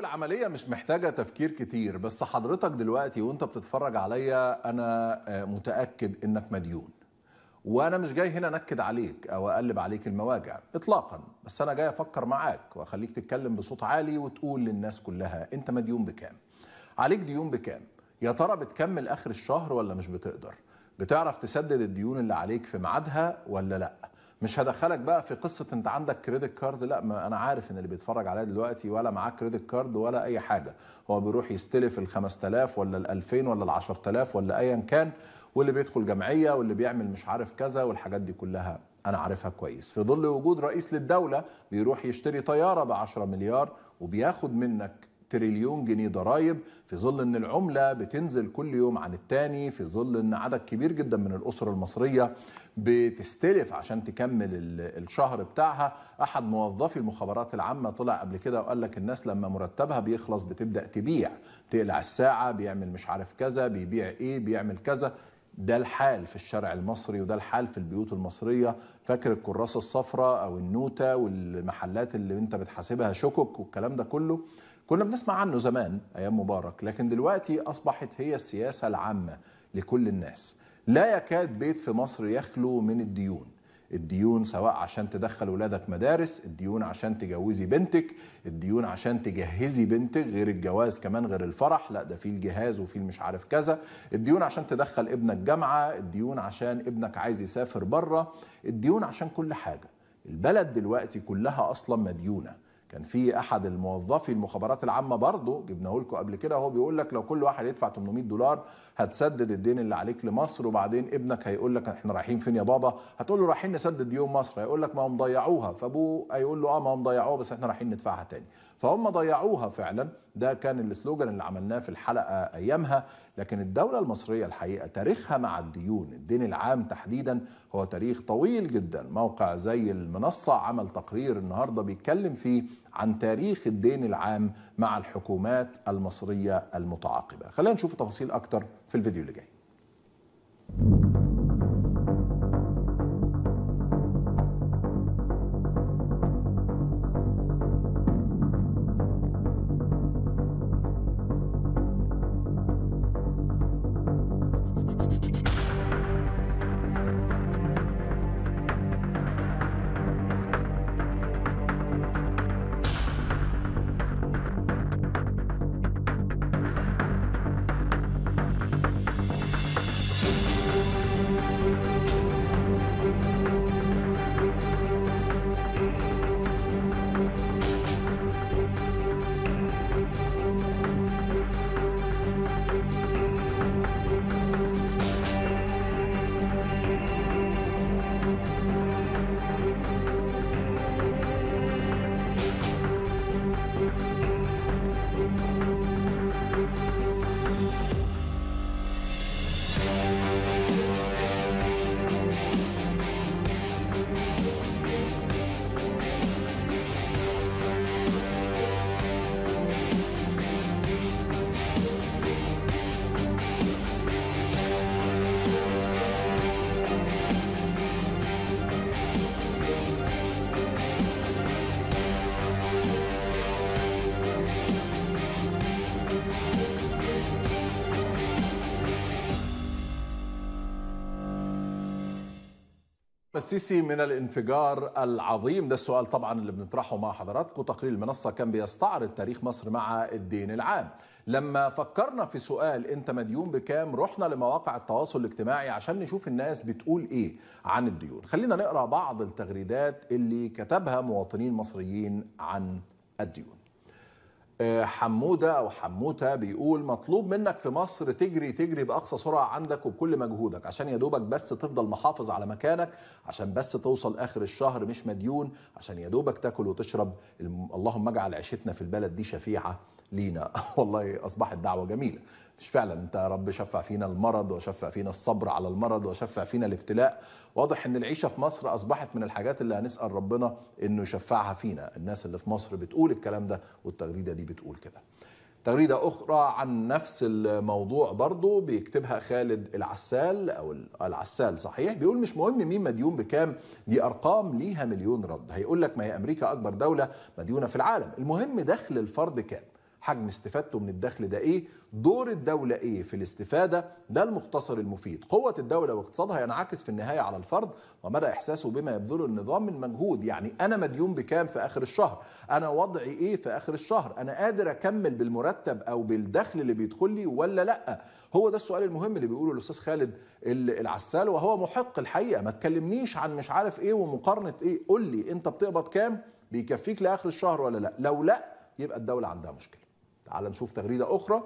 العملية مش محتاجة تفكير كتير بس حضرتك دلوقتي وأنت بتتفرج عليا أنا آه، متأكد إنك مديون. وأنا مش جاي هنا أنكد عليك أو أقلب عليك المواجع اطلاقا. بس أنا جاي أفكر معاك وأخليك تتكلم بصوت عالي وتقول للناس كلها أنت مديون بكام؟ عليك ديون بكام؟ يا ترى بتكمل آخر الشهر ولا مش بتقدر؟ بتعرف تسدد الديون اللي عليك في ميعادها ولا لأ؟ مش هدخلك بقى في قصة انت عندك credit card لا ما أنا عارف إن اللي بيتفرج عليا دلوقتي ولا معاه credit card ولا أي حاجة. هو بيروح يستلف ال 5000 ولا ال 2000 ولا ال 10000 ولا ايا كان واللي بيدخل جمعية واللي بيعمل مش عارف كذا والحاجات دي كلها أنا عارفها كويس. في ظل وجود رئيس للدولة بيروح يشتري طيارة ب 10 مليار وبياخد منك تريليون جنيه ضرائب في ظل إن العملة بتنزل كل يوم عن التاني في ظل إن عدد كبير جدا من الأسر المصرية بتستلف عشان تكمل ال- الشهر بتاعها. أحد موظفي المخابرات العامة طلع قبل كده وقال لك الناس لما مرتبها بيخلص بتبدأ تبيع. تقلع الساعة بيعمل مش عارف كذا بيبيع إيه بيعمل كذا. ده الحال في الشارع المصري وده الحال في البيوت المصرية. فاكر الكراسة الصفراء أو النوتة والمحلات اللي أنت بتحاسبها شكك والكلام ده كله؟ كنا بنسمع عنه زمان أيام مبارك لكن دلوقتي أصبحت هي السياسة العامة لكل الناس. لا يكاد بيت في مصر يخلو من الديون. الديون سواء عشان تدخل ولادك مدارس الديون عشان تجوزي بنتك الديون عشان تجهزي بنتك غير الجواز كمان غير الفرح لا ده في الجهاز وفي مش عارف كذا. الديون عشان تدخل ابنك جامعة الديون عشان ابنك عايز يسافر بره الديون عشان كل حاجة. البلد دلوقتي كلها أصلا مديونة. كان في أحد الموظفي المخابرات العامة برضه جبناه لكم قبل كده هو بيقول لك لو كل واحد يدفع 800 دولار هتسدد الدين اللي عليك لمصر وبعدين ابنك هيقول لك إحنا رايحين فين يا بابا؟ هتقول له رايحين نسدد ديون مصر هيقول لك ما هم ضيعوها فأبوه هيقول له آه ما هم ضيعوها بس إحنا رايحين ندفعها تاني. فهم ضيعوها فعلا. ده كان السلوجان اللي عملناه في الحلقة أيامها. لكن الدولة المصرية الحقيقة تاريخها مع الديون الدين العام تحديدا هو تاريخ طويل جدا. موقع زي المنصة عمل تقرير النهارده بيتكلم فيه عن تاريخ الدين العام مع الحكومات المصرية المتعاقبة. خلينا نشوف تفاصيل أكتر في الفيديو اللي جاي. السيسي من الانفجار العظيم؟ ده السؤال طبعا اللي بنطرحه مع حضراتكم. تقرير المنصة كان بيستعرض تاريخ مصر مع الدين العام. لما فكرنا في سؤال انت مديون بكام رحنا لمواقع التواصل الاجتماعي عشان نشوف الناس بتقول إيه عن الديون. خلينا نقرأ بعض التغريدات اللي كتبها مواطنين مصريين عن الديون. حمودة أو حموتة بيقول مطلوب منك في مصر تجري تجري بأقصى سرعة عندك وبكل مجهودك عشان يا دوبك بس تفضل محافظ على مكانك عشان بس توصل آخر الشهر مش مديون عشان يا دوبك تاكل وتشرب. اللهم اجعل عيشتنا في البلد دي شفيعة. لينا. والله أصبحت دعوة جميلة. مش فعلا أنت يا رب شفع فينا المرض وشفع فينا الصبر على المرض وشفع فينا الابتلاء. واضح إن العيشة في مصر أصبحت من الحاجات اللي هنسأل ربنا إنه يشفعها فينا. الناس اللي في مصر بتقول الكلام ده والتغريدة دي بتقول كده. تغريدة أخرى عن نفس الموضوع برضه بيكتبها خالد العسال أو العسال صحيح؟ بيقول مش مهم مين مديون بكام دي أرقام ليها مليون رد. هيقول لك ما هي أمريكا أكبر دولة مديونة في العالم. المهم دخل الفرد كام؟ حجم استفادته من الدخل ده إيه؟ دور الدولة إيه في الاستفادة؟ ده المختصر المفيد. قوة الدولة واقتصادها ينعكس في النهاية على الفرد ومدى إحساسه بما يبذله النظام من مجهود. يعني أنا مديون بكام في آخر الشهر؟ أنا وضعي إيه في آخر الشهر؟ أنا قادر أكمل بالمرتب أو بالدخل اللي بيدخل لي ولا لأ؟ هو ده السؤال المهم اللي بيقوله الأستاذ خالد العسال وهو محق الحقيقة. ما تكلمنيش عن مش عارف إيه ومقارنة إيه. قول لي أنت بتقبض كام؟ بيكفيك لآخر الشهر ولا لأ؟ لو لأ يبقى الدولة عندها مشكلة. تعال نشوف تغريدة أخرى.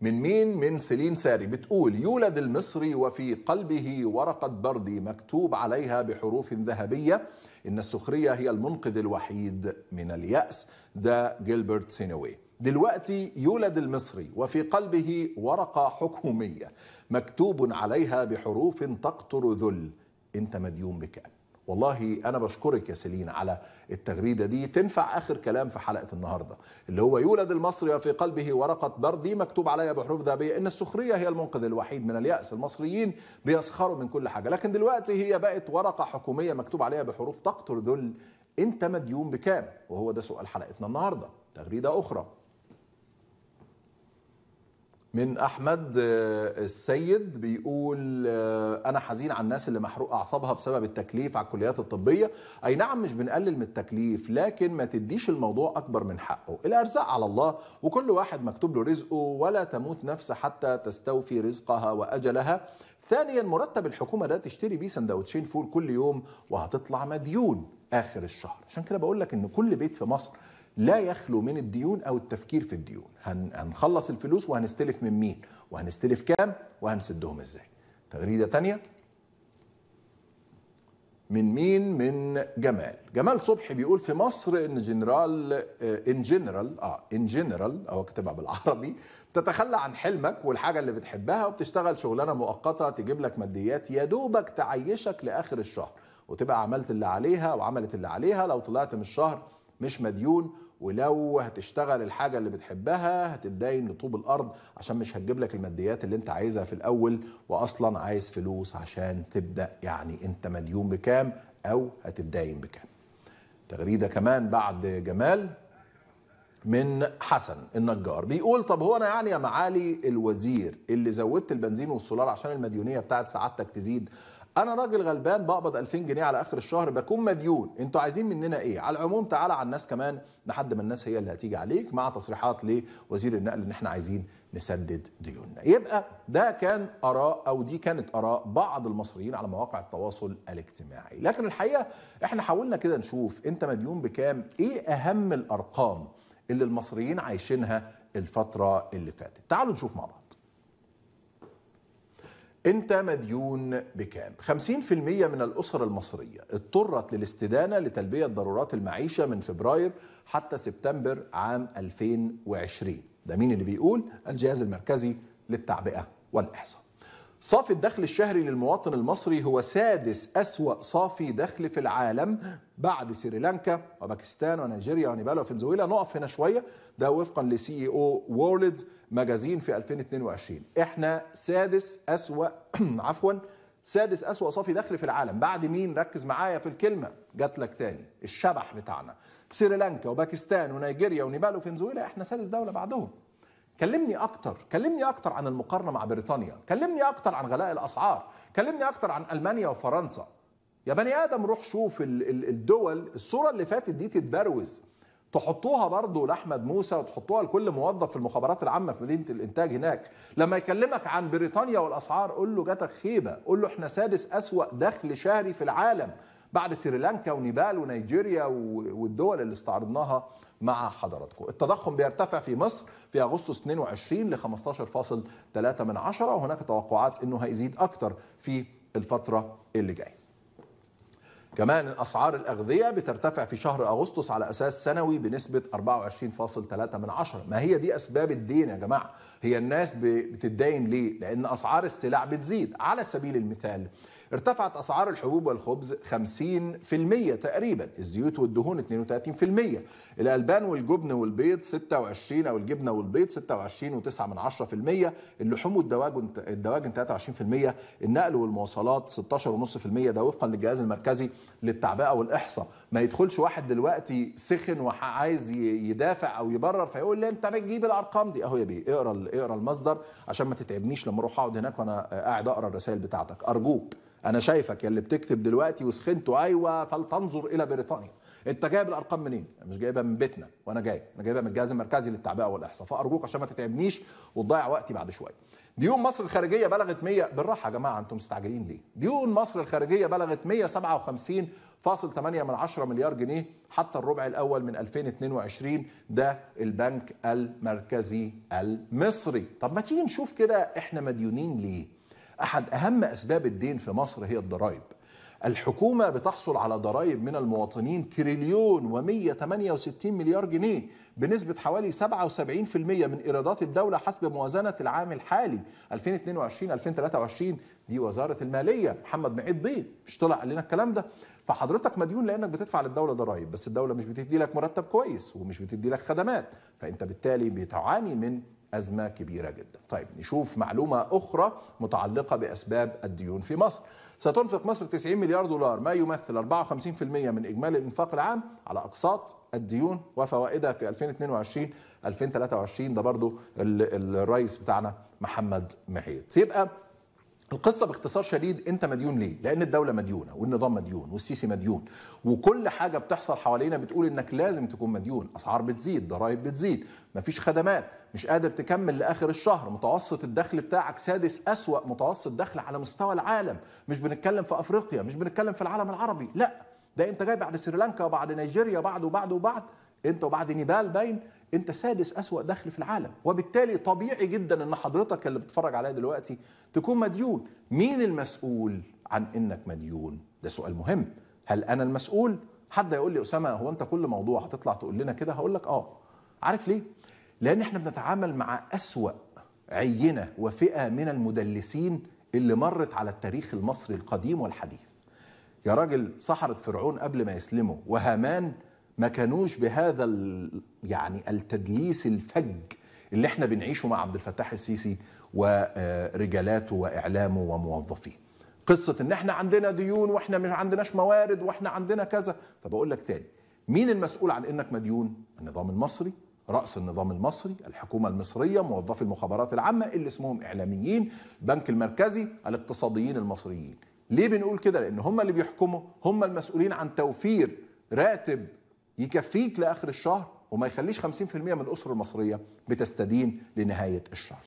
من مين؟ من سيلين ساري. بتقول يولد المصري وفي قلبه ورقة بردي مكتوب عليها بحروف ذهبية إن السخرية هي المنقذ الوحيد من اليأس. ده جيلبرت سينوي. دلوقتي يولد المصري وفي قلبه ورقة حكومية مكتوب عليها بحروف تقطر ذل. أنت مديون بكام والله أنا بشكرك يا سيلين على التغريدة دي. تنفع آخر كلام في حلقة النهارده اللي هو يولد المصري وفي قلبه ورقة بردي مكتوب عليها بحروف ذهبية إن السخرية هي المنقذ الوحيد من اليأس. المصريين بيسخروا من كل حاجة لكن دلوقتي هي بقت ورقة حكومية مكتوب عليها بحروف تقطر ذل. أنت مديون بكام؟ وهو ده سؤال حلقتنا النهارده. تغريدة أخرى. من أحمد السيد بيقول أنا حزين على الناس اللي محروق أعصابها بسبب التكليف على الكليات الطبية. أي نعم مش بنقلل من التكليف لكن ما تديش الموضوع أكبر من حقه. الأرزاق على الله وكل واحد مكتوب له رزقه ولا تموت نفس حتى تستوفي رزقها وأجلها. ثانيا مرتب الحكومة ده تشتري بيه سندوتشين فول كل يوم وهتطلع مديون آخر الشهر. عشان كده بقول لك إن كل بيت في مصر لا يخلو من الديون أو التفكير في الديون. هنخلص الفلوس وهنستلف من مين؟ وهنستلف كام؟ وهنسدهم إزاي. تغريدة تانية. من مين؟ من جمال. جمال صبحي بيقول في مصر إن جنرال ان جنرال آه ان جنرال أو كتبها بالعربي تتخلى عن حلمك والحاجة اللي بتحبها وبتشتغل شغلانة مؤقتة تجيب لك ماديات يا دوبك تعيشك لآخر الشهر. وتبقى عملت اللي عليها وعملت اللي عليها. لو طلعت من الشهر مش مديون ولو هتشتغل الحاجة اللي بتحبها هتتداين لطوب الأرض عشان مش هتجيب لك الماديات اللي أنت عايزها في الأول وأصلا عايز فلوس عشان تبدأ يعني أنت مديون بكام أو هتتداين بكام. تغريدة كمان بعد جمال من حسن النجار. بيقول طب هو أنا يعني يا معالي الوزير اللي زودت البنزين والسولار عشان المديونية بتاعت سعادتك تزيد أنا راجل غلبان بقبض 2000 جنيه على آخر الشهر بكون مديون. أنتوا عايزين مننا إيه؟ على العموم تعالى على الناس كمان لحد ما الناس هي اللي هتيجي عليك مع تصريحات لوزير النقل إن إحنا عايزين نسدد ديوننا. يبقى ده كان آراء أو دي كانت آراء بعض المصريين على مواقع التواصل الاجتماعي. لكن الحقيقة إحنا حاولنا كده نشوف أنت مديون بكام؟ إيه أهم الأرقام اللي المصريين عايشينها الفترة اللي فاتت؟ تعالوا نشوف مع بعض. انت مديون بكام؟ 50% من الأسر المصرية اضطرت للاستدانة لتلبية ضرورات المعيشة من فبراير حتى سبتمبر عام 2020 ده مين اللي بيقول؟ الجهاز المركزي للتعبئة والإحصاء. صافي الدخل الشهري للمواطن المصري هو سادس أسوأ صافي دخل في العالم بعد سريلانكا وباكستان ونيجيريا ونيبال وفنزويلا. نقف هنا شوية. ده وفقا لسي اي أو وورلد ماجازين في 2022 إحنا سادس أسوأ عفوا سادس أسوأ صافي دخل في العالم. بعد مين؟ ركز معايا في الكلمة. جات لك تاني. الشبح بتاعنا. سريلانكا وباكستان ونيجيريا ونيبال وفنزويلا. إحنا سادس دولة بعدهم. كلمني أكتر. كلمني أكتر عن المقارنة مع بريطانيا. كلمني أكتر عن غلاء الأسعار. كلمني أكتر عن ألمانيا وفرنسا. يا بني آدم روح شوف الدول الصورة اللي فاتت دي تتبروز. تحطوها برضه لأحمد موسى وتحطوها لكل موظف في المخابرات العامة في مدينة الإنتاج هناك. لما يكلمك عن بريطانيا والأسعار قول له جاتك خيبة. قول له إحنا سادس أسوأ دخل شهري في العالم بعد سريلانكا ونيبال ونيجيريا والدول اللي استعرضناها مع حضراتكم. التضخم بيرتفع في مصر في أغسطس 22 ل 15.3 من عشرة وهناك توقعات أنه هيزيد أكتر في الفترة اللي جاية. كمان أسعار الأغذية بترتفع في شهر أغسطس على أساس سنوي بنسبة 24.3 من عشرة. ما هي دي أسباب الدين يا جماعة؟ هي الناس بتدين ليه؟ لأن أسعار السلع بتزيد. على سبيل المثال ارتفعت أسعار الحبوب والخبز 50% تقريبا الزيوت والدهون 32% الألبان والجبن والبيض 26 أو الجبنة والبيض 26 و9 من 10% اللحوم والدواجن الدواجن 23% النقل والمواصلات 16.5% ده وفقا للجهاز المركزي للتعبئة والإحصاء. ما يدخلش واحد دلوقتي سخن وعايز يدافع أو يبرر فيقول لي أنت بتجيب الأرقام دي. أهو يا بيه اقرأ اقرأ المصدر عشان ما تتعبنيش لما أروح أقعد هناك وأنا قاعد أقرأ الرسائل بتاعتك. أرجوك أنا شايفك يا اللي بتكتب دلوقتي وسخنت أيوه فلتنظر إلى بريطانيا. أنت جايب الأرقام منين؟ أنا مش جايبها من بيتنا وأنا جاي أنا جايبها من الجهاز المركزي للتعبئة والإحصاء. فأرجوك عشان ما تتعبنيش وتضيع وقتي بعد شوية. ديون مصر الخارجية بلغت 100 بالراحة يا جماعة أنتم مستعجلين ليه؟ ديون مصر الخارجية بلغت 157.8 من 10 مليار جنيه حتى الربع الأول من 2022 ده البنك المركزي المصري. طب ما تيجي نشوف كده إحنا مديونين ليه؟ أحد أهم أسباب الدين في مصر هي الضرائب الحكومة بتحصل على ضرائب من المواطنين تريليون و168 مليار جنيه بنسبة حوالي 77% من إيرادات الدولة حسب موازنة العام الحالي 2022-2023 دي وزارة المالية. محمد معيد بيه. مش طلع قال لنا الكلام ده. فحضرتك مديون لأنك بتدفع للدولة ضرائب بس الدولة مش بتدي لك مرتب كويس ومش بتدي لك خدمات فأنت بالتالي بتعاني من أزمة كبيرة جدا. طيب نشوف معلومة أخرى متعلقة بأسباب الديون في مصر. ستنفق مصر 90 مليار دولار ما يمثل 54% من إجمالي الإنفاق العام على أقساط الديون وفوائدها في 2022 2023 ده برضو الرئيس بتاعنا محمد محيط. يبقى القصة باختصار شديد انت مديون ليه؟ لأن الدولة مديونة والنظام مديون والسيسي مديون وكل حاجة بتحصل حوالينا بتقول إنك لازم تكون مديون، أسعار بتزيد، ضرائب بتزيد، مفيش خدمات، مش قادر تكمل لآخر الشهر، متوسط الدخل بتاعك سادس أسوأ متوسط دخل على مستوى العالم، مش بنتكلم في أفريقيا، مش بنتكلم في العالم العربي، لا ده أنت جاي بعد سريلانكا وبعد نيجيريا وبعد وبعد وبعد انت وبعد نيبال باين انت سادس أسوأ دخل في العالم. وبالتالي طبيعي جدا ان حضرتك اللي بتتفرج عليا دلوقتي تكون مديون. مين المسؤول عن انك مديون؟ ده سؤال مهم. هل أنا المسؤول؟ حد يقول لي أسامة هو انت كل موضوع هتطلع تقول لنا كده؟ هقول لك آه. عارف ليه؟ لأن إحنا بنتعامل مع أسوأ عينة وفئة من المدلسين اللي مرت على التاريخ المصري القديم والحديث. يا راجل سحرة فرعون قبل ما يسلموا وهامان ما كانوش بهذا يعني التدليس الفج اللي إحنا بنعيشه مع عبد الفتاح السيسي ورجالاته وإعلامه وموظفيه. قصة إن إحنا عندنا ديون وإحنا مش عندناش موارد وإحنا عندنا كذا. فبقول لك تاني مين المسؤول عن إنك مديون؟ النظام المصري رأس النظام المصري الحكومة المصرية موظفي المخابرات العامة اللي اسمهم إعلاميين البنك المركزي الاقتصاديين المصريين. ليه بنقول كده؟ لأن هم اللي بيحكموا هم المسؤولين عن توفير راتب يكفيك لآخر الشهر وما يخليش 50% من الاسر المصرية بتستدين لنهاية الشهر.